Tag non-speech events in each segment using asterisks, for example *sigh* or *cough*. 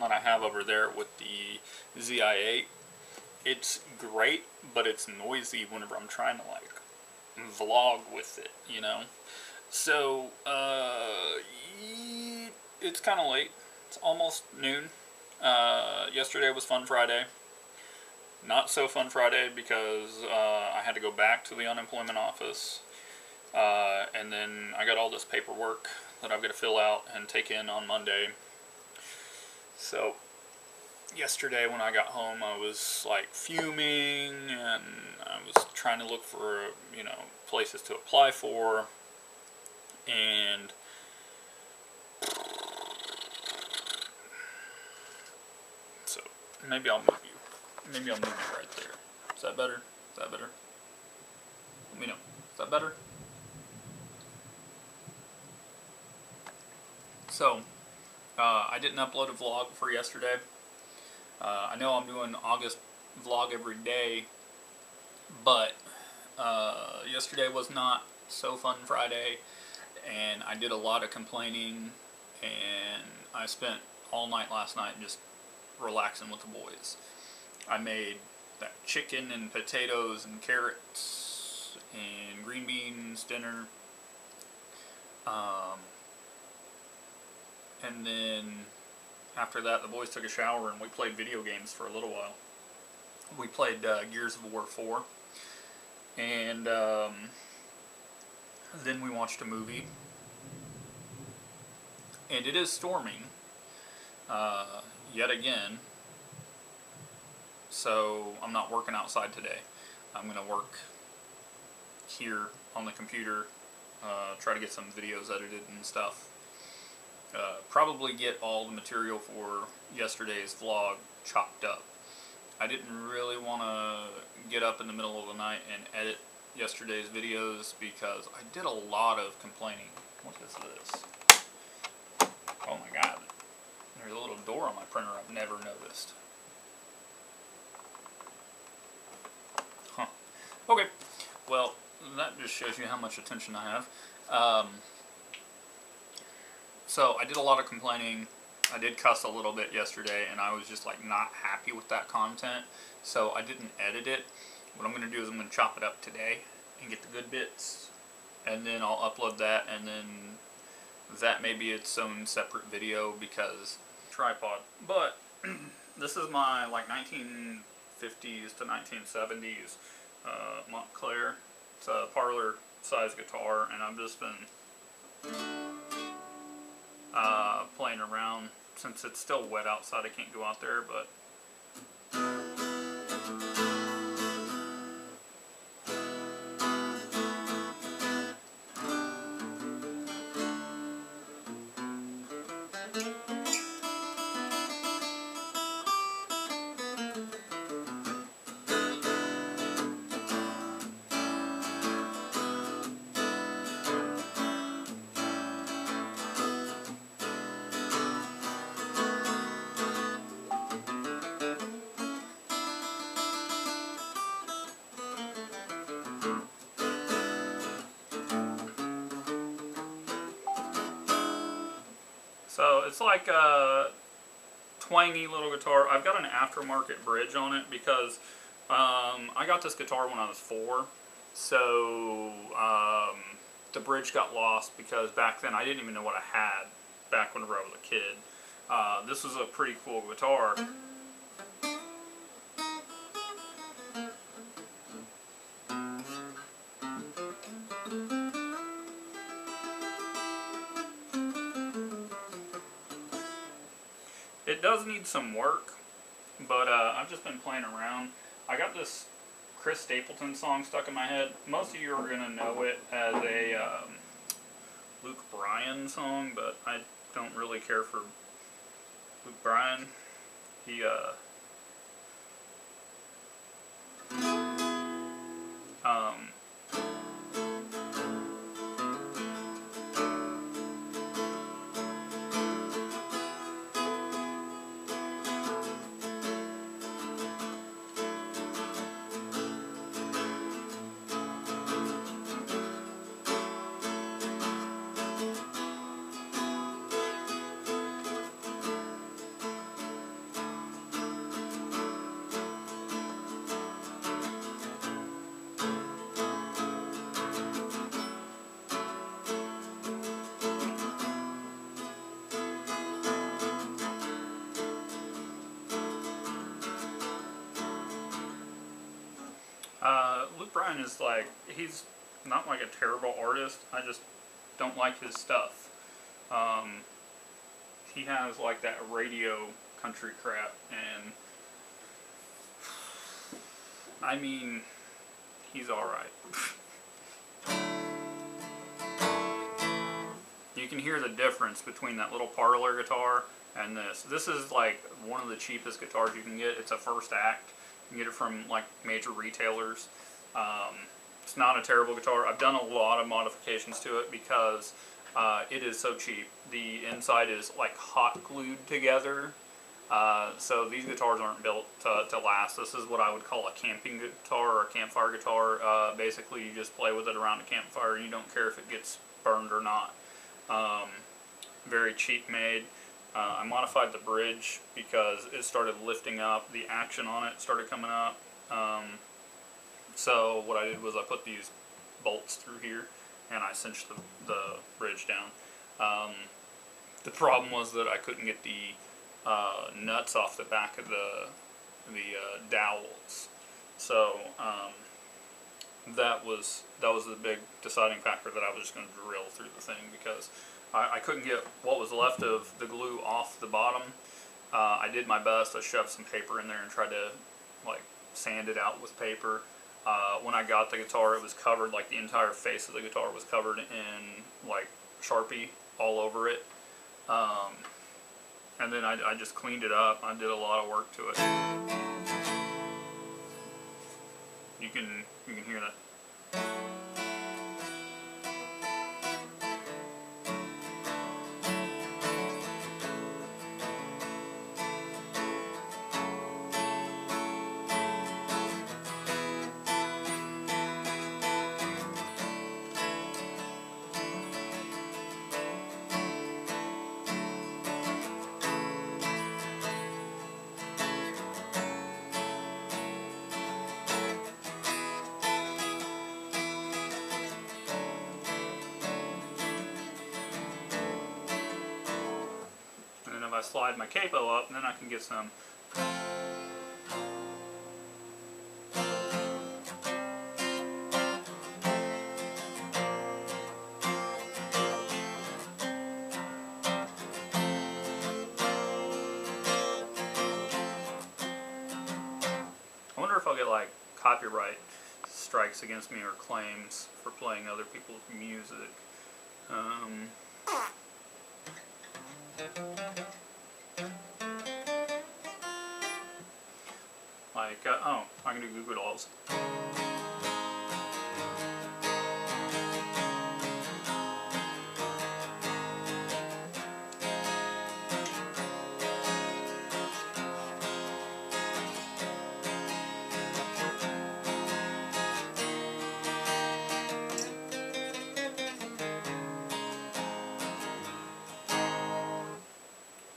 one that I have over there with the ZI8, it's great, but it's noisy whenever I'm trying to like vlog with it, you know. So uh, it's kind of late. It's almost noon. Uh, yesterday was Fun Friday. Not so fun Friday because uh, I had to go back to the unemployment office. Uh, and then I got all this paperwork that I've got to fill out and take in on Monday. So, yesterday when I got home, I was like fuming and I was trying to look for, you know, places to apply for. And so, maybe I'll move you. Maybe I'll move you right there. Is that better? Is that better? Let me know. Is that better? So, uh, I didn't upload a vlog for yesterday. Uh, I know I'm doing August vlog every day, but uh, yesterday was not so fun Friday, and I did a lot of complaining, and I spent all night last night just relaxing with the boys. I made that chicken and potatoes and carrots and green beans dinner. Um, and then after that, the boys took a shower and we played video games for a little while. We played uh, Gears of War 4. And um, then we watched a movie. And it is storming uh, yet again. So I'm not working outside today. I'm going to work here on the computer, uh, try to get some videos edited and stuff. Uh, probably get all the material for yesterday's vlog chopped up. I didn't really want to get up in the middle of the night and edit yesterday's videos because I did a lot of complaining. What is this? Oh my god. There's a little door on my printer I've never noticed. Huh. Okay. Well, that just shows you how much attention I have. Um, so I did a lot of complaining. I did cuss a little bit yesterday, and I was just like not happy with that content. So I didn't edit it. What I'm going to do is I'm going to chop it up today and get the good bits, and then I'll upload that, and then that may be its own separate video because tripod. But *clears throat* this is my like 1950s to 1970s uh, Montclair. It's a parlor size guitar, and I've just been uh, playing around since it's still wet outside. I can't go out there, but it's like a twangy little guitar. I've got an aftermarket bridge on it because um, I got this guitar when I was four. So um, the bridge got lost because back then I didn't even know what I had back whenever I was a kid. Uh, this was a pretty cool guitar. Some work, but uh, I've just been playing around. I got this Chris Stapleton song stuck in my head. Most of you are going to know it as a um, Luke Bryan song, but I don't really care for Luke Bryan. He, uh, he's not like a terrible artist. I just don't like his stuff. Um, he has like that radio country crap, and I mean, he's all right. *laughs* you can hear the difference between that little parlor guitar and this. This is like one of the cheapest guitars you can get. It's a first act. You can get it from like major retailers. Um, it's not a terrible guitar. I've done a lot of modifications to it because uh, it is so cheap. The inside is like hot glued together. Uh, so these guitars aren't built to, to last. This is what I would call a camping guitar or a campfire guitar. Uh, basically, you just play with it around a campfire and you don't care if it gets burned or not. Um, very cheap made. Uh, I modified the bridge because it started lifting up. The action on it started coming up. Um, so what I did was I put these bolts through here and I cinched the, the bridge down. Um, the problem was that I couldn't get the uh, nuts off the back of the the uh, dowels. So um, that was that was the big deciding factor that I was just going to drill through the thing because I, I couldn't get what was left of the glue off the bottom. Uh, I did my best. I shoved some paper in there and tried to like sand it out with paper. Uh, when I got the guitar, it was covered like the entire face of the guitar was covered in like Sharpie all over it. Um, and then I, I just cleaned it up. I did a lot of work to it. You can you can hear that. Slide my capo up, and then I can get some. I wonder if I'll get like copyright strikes against me or claims for playing other people's music. Um, Like, uh, oh, I can do Goo Goo Dolls.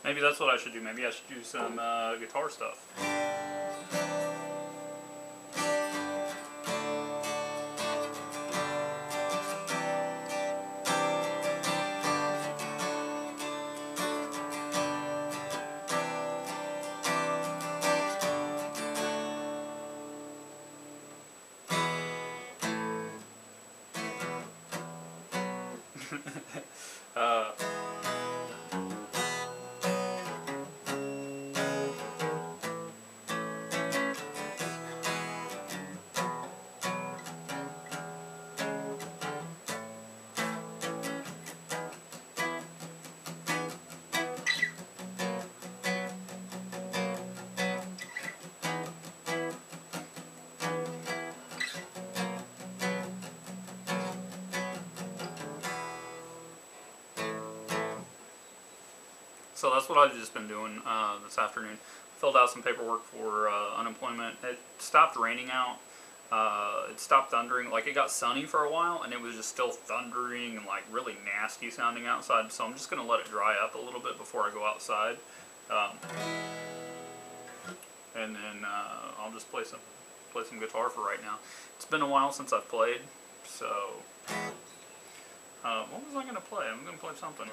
Maybe that's what I should do. Maybe I should do some uh, guitar stuff. So that's what I've just been doing uh, this afternoon. Filled out some paperwork for uh, unemployment. It stopped raining out. Uh, it stopped thundering. Like it got sunny for a while, and it was just still thundering and like really nasty sounding outside. So I'm just gonna let it dry up a little bit before I go outside, um, and then uh, I'll just play some play some guitar for right now. It's been a while since I've played, so uh, what was I gonna play? I'm gonna play something.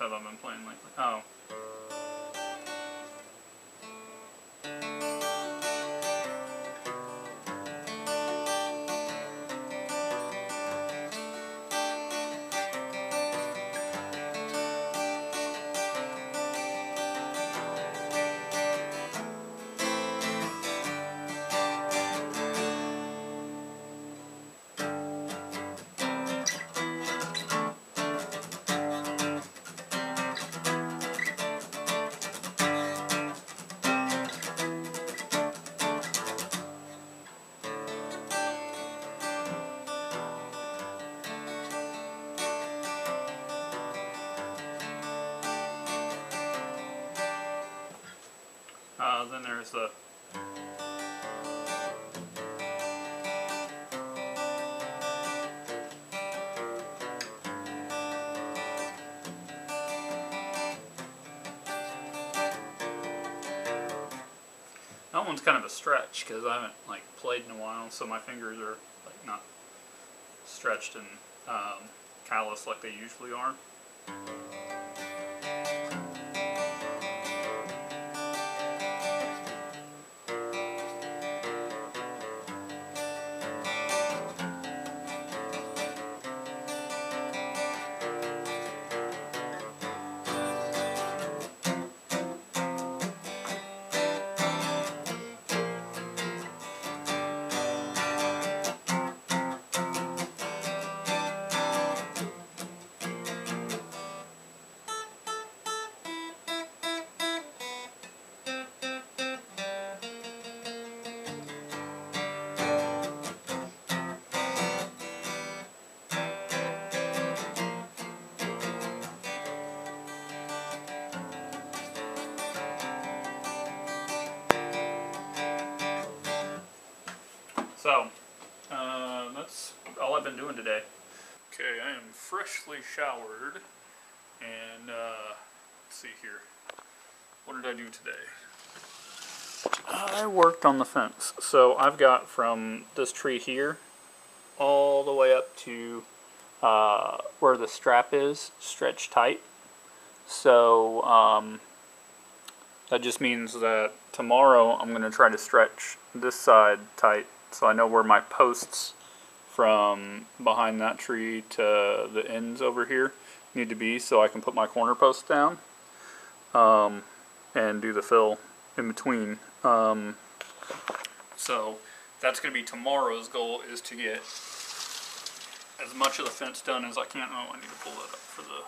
I been playing lately? Oh. That one's kind of a stretch because I haven't like played in a while, so my fingers are like not stretched and um, callous like they usually are. Freshly showered, and uh, let's see here. What did I do today? I worked on the fence. So I've got from this tree here all the way up to uh, where the strap is stretched tight. So um, that just means that tomorrow I'm going to try to stretch this side tight so I know where my posts from behind that tree to the ends over here need to be so I can put my corner posts down um, and do the fill in between. Um, so that's going to be tomorrow's goal is to get as much of the fence done as I can. Oh, I need to pull that up for the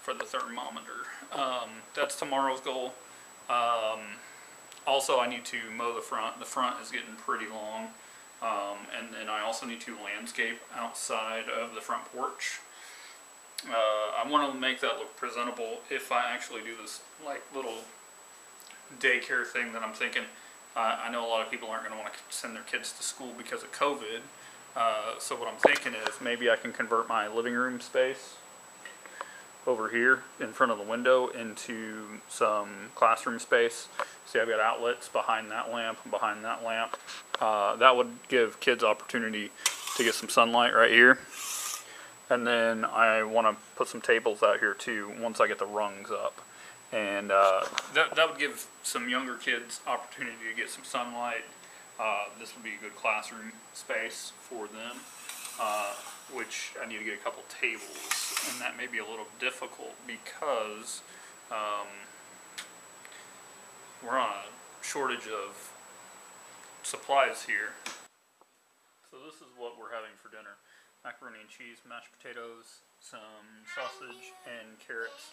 for the thermometer. Um, that's tomorrow's goal. Um, also, I need to mow the front. The front is getting pretty long. Um, and then I also need to landscape outside of the front porch. Uh, I want to make that look presentable if I actually do this like little daycare thing that I'm thinking. Uh, I know a lot of people aren't going to want to send their kids to school because of COVID. Uh, so what I'm thinking is maybe I can convert my living room space over here in front of the window into some classroom space. See, I've got outlets behind that lamp behind that lamp. Uh, that would give kids opportunity to get some sunlight right here. And then I want to put some tables out here too once I get the rungs up. And uh, that, that would give some younger kids opportunity to get some sunlight. Uh, this would be a good classroom space for them uh, which I need to get a couple tables, and that may be a little difficult because um, we're on a shortage of supplies here. So this is what we're having for dinner. Macaroni and cheese, mashed potatoes, some sausage, and carrots.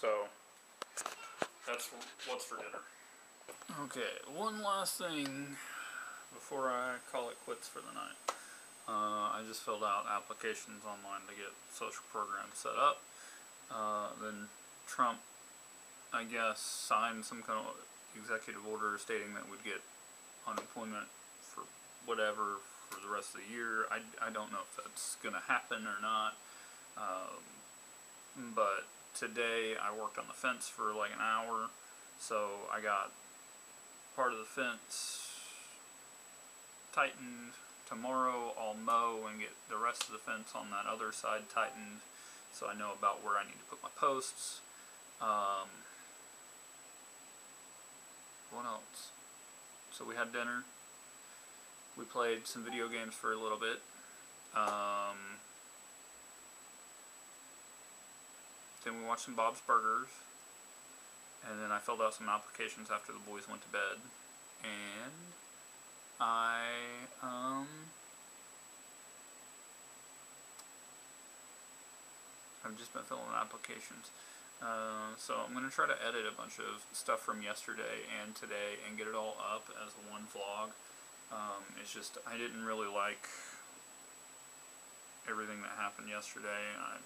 So, that's what's for dinner. Okay, one last thing before I call it quits for the night. Uh, I just filled out applications online to get social programs set up. Uh, then Trump, I guess, signed some kind of executive order stating that we'd get unemployment for whatever for the rest of the year. I, I don't know if that's going to happen or not. Um, but today I worked on the fence for like an hour. So I got part of the fence tightened, tomorrow I'll mow and get the rest of the fence on that other side tightened so I know about where I need to put my posts. Um, what else? So we had dinner. We played some video games for a little bit. Um, then we watched some Bob's Burgers. And then I filled out some applications after the boys went to bed. And I, um, I've just been filling out applications. Uh, so I'm going to try to edit a bunch of stuff from yesterday and today and get it all up as one vlog. Um, it's just, I didn't really like everything that happened yesterday. I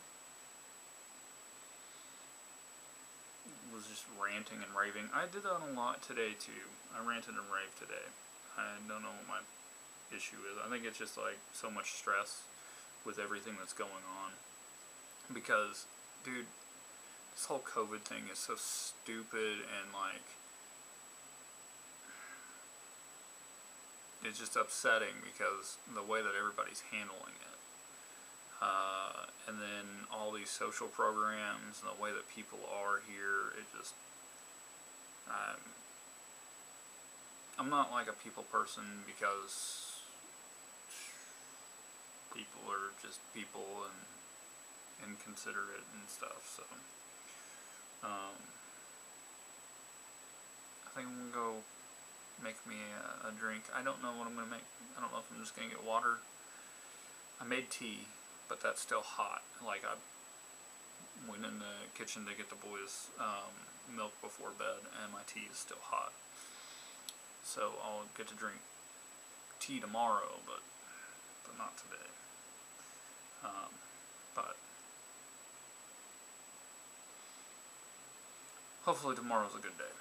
was just ranting and raving. I did that a lot today too. I ranted and raved today. I don't know what my issue is. I think it's just like so much stress with everything that's going on. Because, dude, this whole COVID thing is so stupid and like it's just upsetting because the way that everybody's handling it. Uh, and then all these social programs and the way that people are here, it just um, I'm not like a people person because people are just people and inconsiderate and stuff. So um, I think I'm gonna go make me a, a drink. I don't know what I'm gonna make. I don't know if I'm just gonna get water. I made tea, but that's still hot. Like I went in the kitchen to get the boys um, milk before bed, and my tea is still hot. So I'll get to drink tea tomorrow, but but not today. Um, but hopefully tomorrow's a good day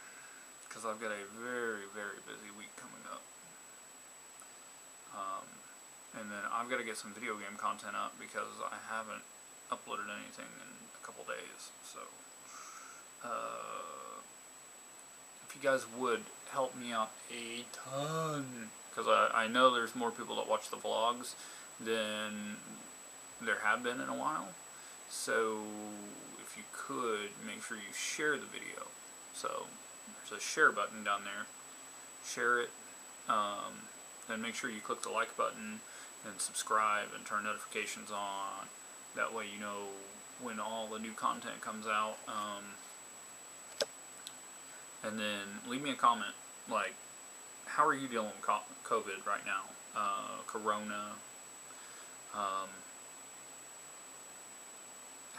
because I've got a very very busy week coming up. Um, and then I've got to get some video game content up because I haven't uploaded anything in a couple days. So, uh, if you guys would help me out a ton, because I, I know there's more people that watch the vlogs than there have been in a while. So, you could, make sure you share the video. So, there's a share button down there. Share it. Um, then make sure you click the like button and subscribe and turn notifications on. That way you know when all the new content comes out. Um, and then leave me a comment like, how are you dealing with COVID right now? Uh, corona. Um,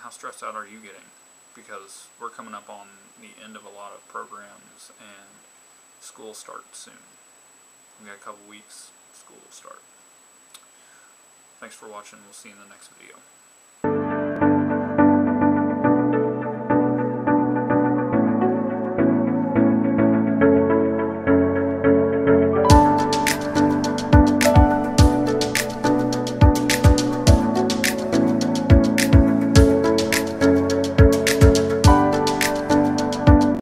how stressed out are you getting? Because we're coming up on the end of a lot of programs and school starts soon. We got a couple weeks, school will start. Thanks for watching, we'll see you in the next video.